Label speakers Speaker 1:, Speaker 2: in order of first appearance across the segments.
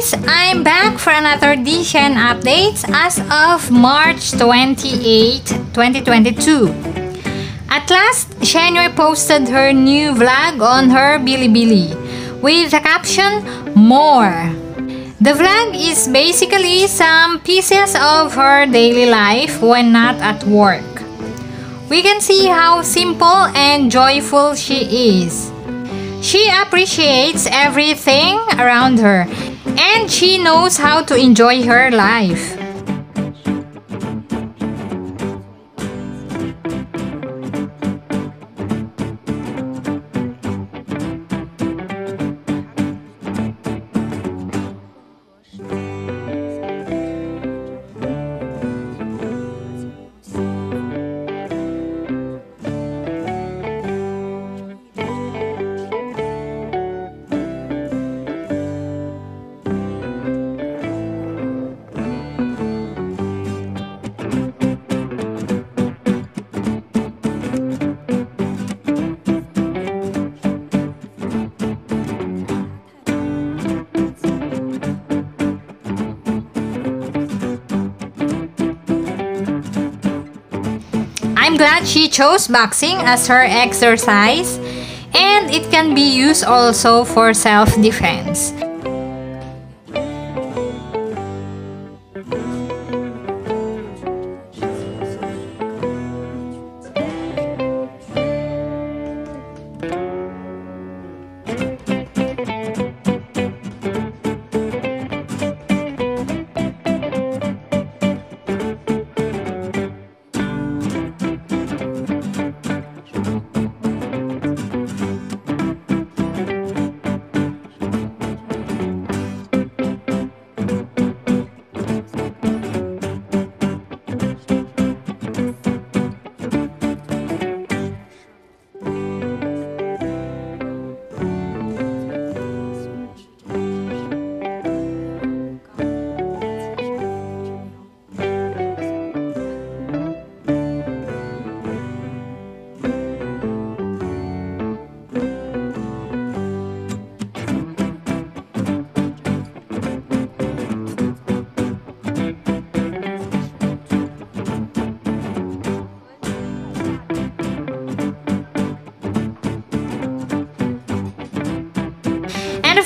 Speaker 1: guys! I'm back for another DyShen updates as of March 28, 2022. At last, Shen Yue posted her new vlog on her Bilibili with the caption, More. The vlog is basically some pieces of her daily life when not at work. We can see how simple and joyful she is. She appreciates everything around her and she knows how to enjoy her life. I'm glad she chose boxing as her exercise and it can be used also for self-defense.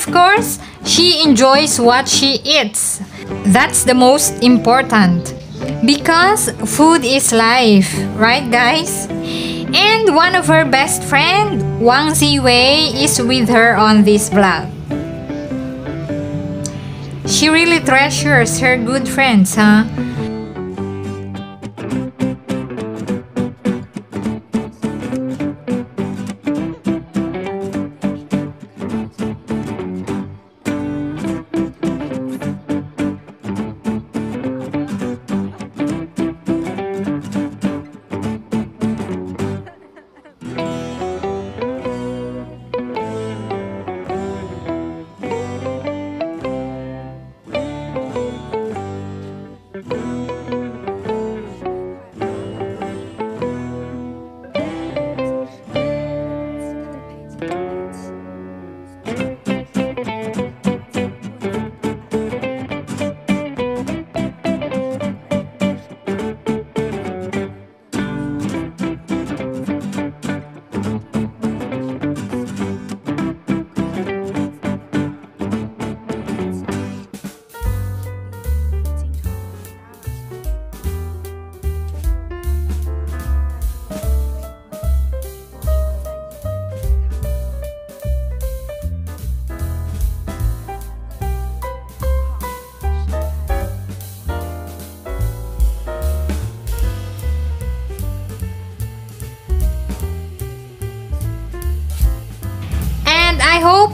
Speaker 1: Course, she enjoys what she eats. That's the most important. Because food is life, right guys? And one of her best friend, Wang Xiwei, is with her on this vlog. She really treasures her good friends, huh?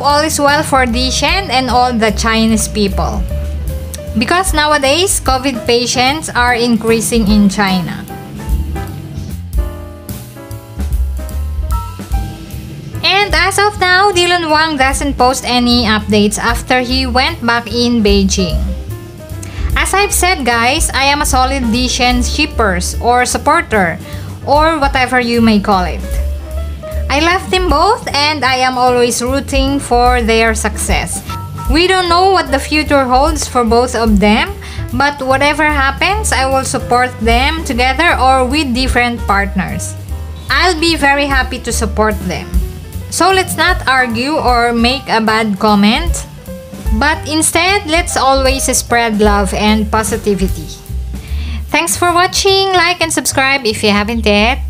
Speaker 1: Hope all is well for DyShen and all the Chinese people. Because nowadays, COVID patients are increasing in China. And as of now, Dylan Wang doesn't post any updates after he went back in Beijing. As I've said guys, I am a solid DyShen shippers or supporter or whatever you may call it. I love them both and I am always rooting for their success.
Speaker 2: We don't know what the future holds for both of them, but whatever happens, I will support them together or with different partners. I'll be very happy to support them. So let's not argue or make a bad comment, but instead, let's always spread love and positivity. Thanks for watching, like and subscribe if you haven't yet.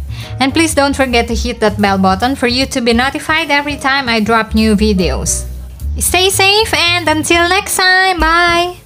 Speaker 2: And please don't forget to hit that bell button for you to be notified every time I drop new videos. Stay safe and until next time, bye!